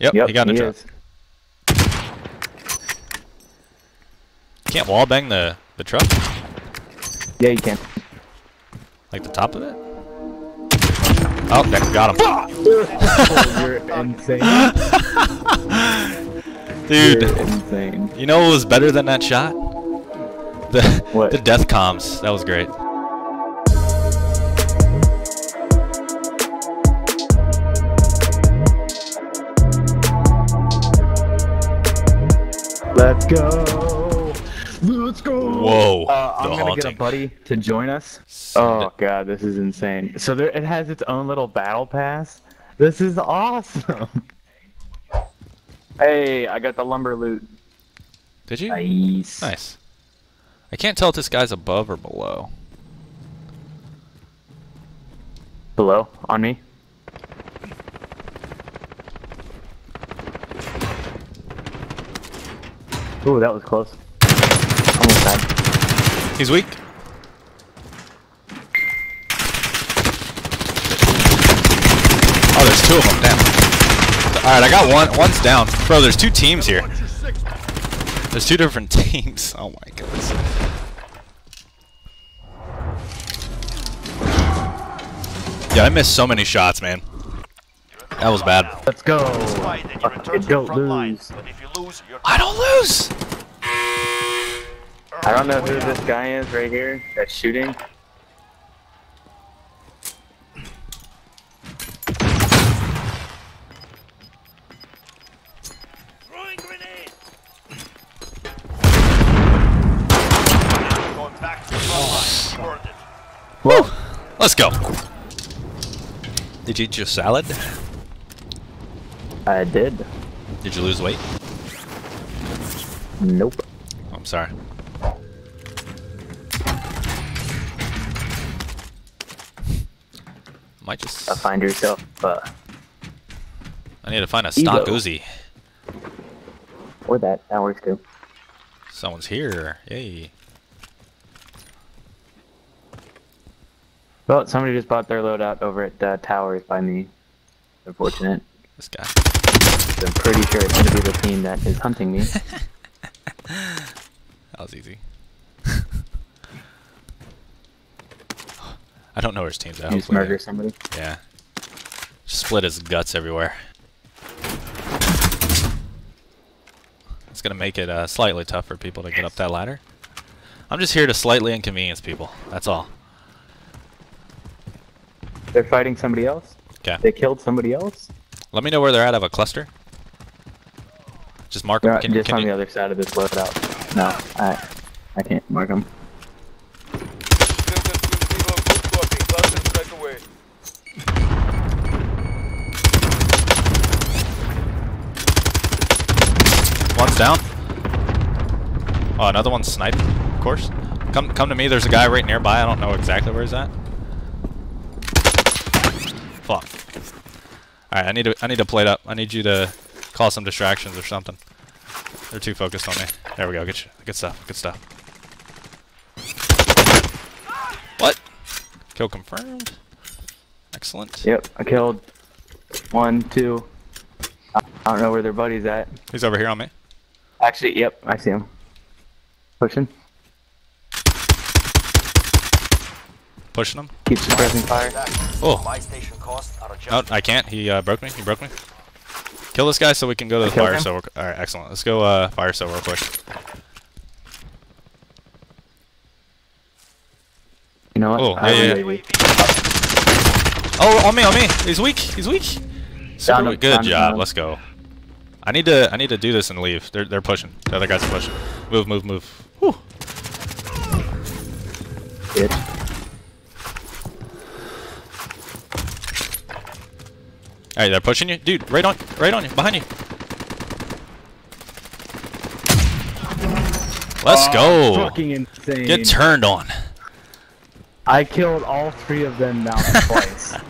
Yep, Yep, he got in he a truck. Can't wall bang the the truck, Yeah, you can. like the top of it. Oh, that got him, oh, you're insane. dude. You're insane. You know what was better than that shot? The What? the death comms. That was great. Let's go. Let's go. Whoa, Uh, I'm the gonna get a buddy to join us. Oh god, this is insane. So there, it has its own little battle pass. This is awesome. hey, I got the lumber loot. Did you? Nice. Nice. I can't tell if this guy's above or below. Below, on me. Ooh, that was close. Almost died. He's weak. Oh, there's two of them. Damn. All right, I got one. One's down. Bro, there's two teams here. There's two different teams. Oh my goodness. Yeah, I missed so many shots, man. That was bad. Let's go. Fight and you return to the Don't lose. But if you lose, I don't lose. I don't know who this guy is right here that's shooting. throwing grenade. Going back to the front lines. You earned it. Woo! Let's go. Did you eat your salad? I did. Did you lose weight? Nope. I'm sorry. Might just. Uh, find yourself. Uh, I need to find a stock Evo. Uzi. or that. That works too. Someone's here. Yay. Well, somebody just bought their loadout over at uh, Towers by me. Unfortunate. This guy. I'm pretty sure it's gonna be the team that is hunting me. That was easy. I don't know where his team's at. You just murder somebody. Yeah. Split his guts everywhere. It's gonna make it uh, slightly tough for people to get up that ladder. I'm just here to slightly inconvenience people. That's all. They're fighting somebody else. Okay. They killed somebody else. Let me know where they're at. I have a cluster. Just mark them. Can, just can on you? the other side of this loadout. No, I, I can't mark them. One's down. Oh, another one's sniping. Of course. Come, come to me. There's a guy right nearby. I don't know exactly where he's at. Fuck. All right, I need to, I need to plate up. I need you to call some distractions or something. They're too focused on me. There we go. Good, good stuff. Good stuff. What? Kill confirmed. Excellent. Yep, I killed one, two. I don't know where their buddy's at. He's over here on me. Actually, yep, I see him. Pushing. Pushing him. Keep suppressing fire. Oh. Buy station costs are Oh, adjusted. I can't. He uh, broke me. He broke me. Kill this guy so we can go to the fire him? cell. All right, excellent. Let's go uh, fire sale real quick. You know what? Oh, I yeah, yeah, Oh, on me, on me. He's weak. He's weak. Super weak. Good job. Let's go. I need to. I need to do this and leave. They're they're pushing. The other guys are pushing. Move, move, move. Whew. Bitch. Right, they're pushing you, dude. Right on, right on you, behind you. Let's go. Fucking insane. Get turned on. I killed all three of them now twice.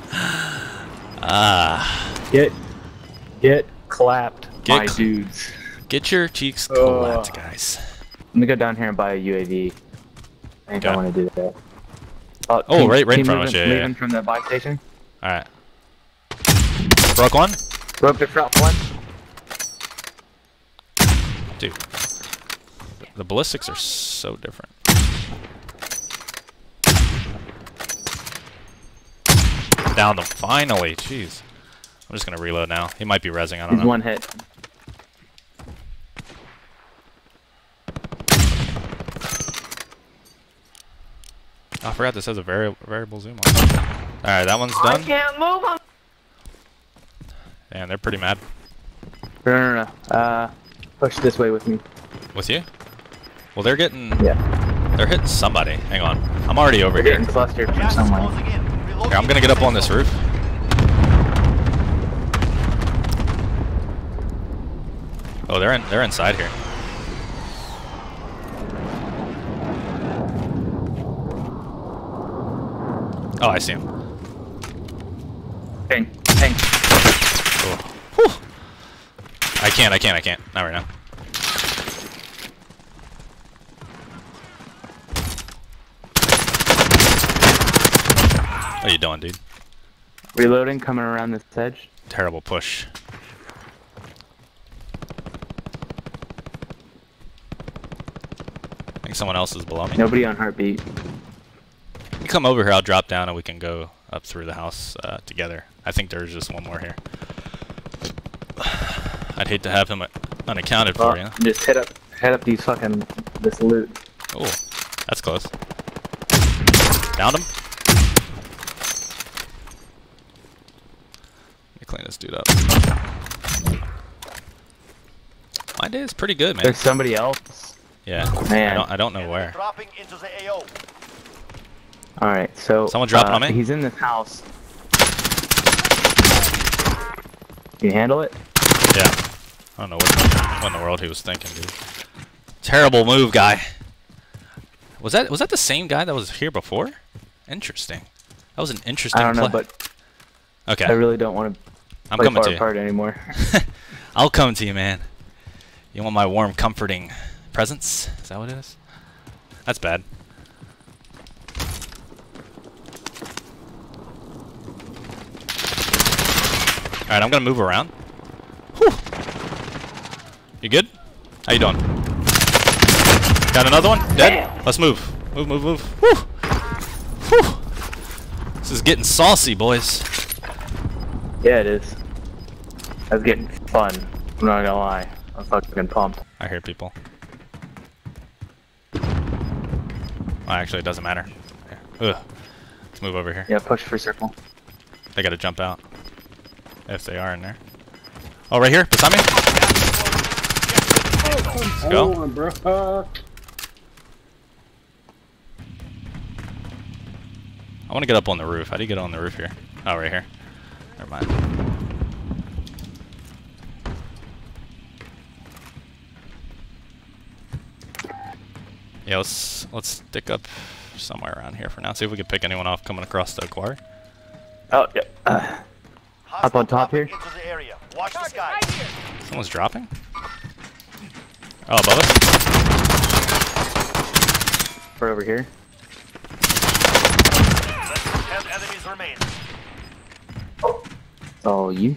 Ah, Get, get clapped, Get my cl- dudes. get your cheeks Oh. clapped, guys. Let me go down here and buy a UAV. I think Okay. I want to do that. Uh, Oh, right- right in front of us, yeah, yeah, from the buy station. All right. Broke one. Broke the front one. Dude. The ballistics are so different. Down them, finally. Jeez. I'm just gonna reload now. He might be resing, I don't He's know. one hit. I forgot this has a vari variable zoom on. Alright, that one's done. I can't move, I'm and they're pretty mad. No, no, no. no. Uh, push this way with me. With you? Well, they're getting... Yeah. They're hitting somebody. Hang on. I'm already over We're here. getting clustered from Gas is somewhere. closing. Here, I'm gonna get up on this roof. Oh, they're in. They're inside here. Oh, I see him. Ping, ping. Oh. Whew. I can't. I can't. I can't. Not right now. What are you doing, dude? Reloading, coming around this edge. Terrible push. I think someone else is below me. Nobody on heartbeat. You come over here, I'll drop down and we can go up through the house uh, together. I think there's just one more here. I'd hate to have him uh, unaccounted for, Well, you know? Just hit up, head up these fucking this loot. Oh, that's close. Downed him. Let me clean this dude up. My day is pretty good, man. There's somebody else. Yeah. I Man. don't, I don't know where. Dropping into the AO. All right, so Someone dropping uh, on me? He's in this house. Can you handle it? Yeah. I don't know what, in the world he was thinking, dude. Terrible move, guy. Was that was that the same guy that was here before? Interesting. That was an interesting I don't know, but okay. I really don't want to. I'm coming far to you. apart anymore. I'll come to you, man. You want my warm, comforting presence? Is that what it is? That's bad. Alright, I'm gonna move around. Whew. You good? How you doing? Got another one? Dead? Let's move. Move, move, move. Whew. Whew. This is getting saucy, boys. yeah, it is. That's getting fun. I'm not gonna lie. I'm fucking pumped. I hear people. Well, actually, it doesn't matter. Ugh. Let's move over here. Yeah, push for circle. They gotta jump out. If they are in there. Oh, right here, beside me. Let's go. on, bro. I want to get up on the roof. How do you get on the roof here? Oh, right here. Never mind. Yeah, let's let's stick up somewhere around here for now. See if we can pick anyone off coming across the quarry. Oh, yeah. Uh, Hostile on top here. Into the area. Watch the sky. Someone's dropping? Oh, above us? we're over here. Ten enemies remain. Oh, you?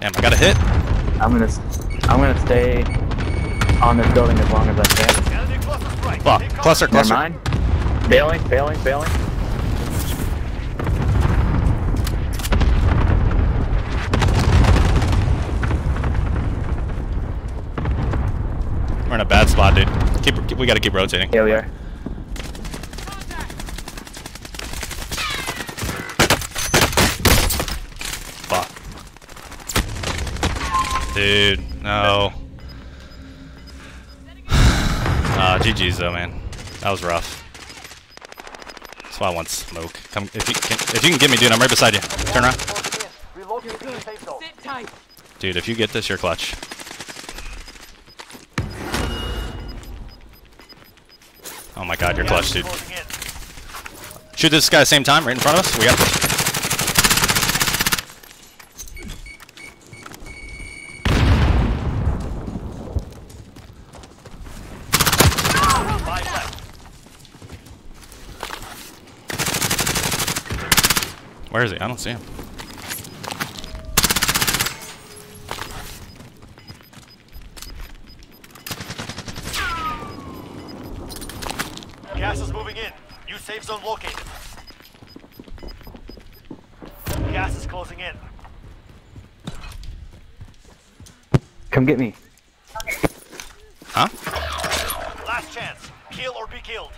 Damn, I got a hit. I'm gonna, s- I'm gonna stay on this building as long as I can. Enemy cluster strike. Fuck. Take. Cluster, Never cluster. mind. Failing, failing, failing. We're in a bad spot, dude. Keep, keep we gotta keep rotating. Here we are. Fuck. Dude, no. Ah, GG's though, man. That was rough. That's why I want smoke. Come, if you can, if you can get me, dude, I'm right beside you. Turn around, Closing in. Reloading to the safe zone. Sit tight. dude. If you get this, you're clutch. Oh my God, you're clutch, dude. Shoot this guy same time, right in front of us. We got. Where is he? I don't see him. Safe zone located. Gas is closing in. Come get me. Huh? Last chance. Kill or be killed.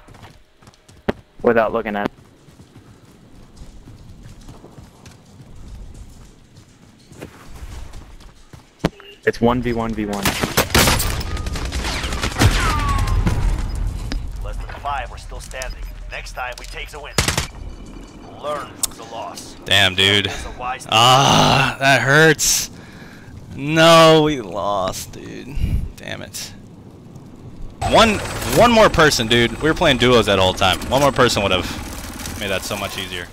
Without looking at. It's one v one v one. Less than five, we're still standing. Next time, we take the win. Learn from the loss. Damn, dude. There's a wise Ah, that hurts. No, we lost, dude. Damn it. One, one more person, dude. We were playing duos that whole time. One more person would have made that so much easier.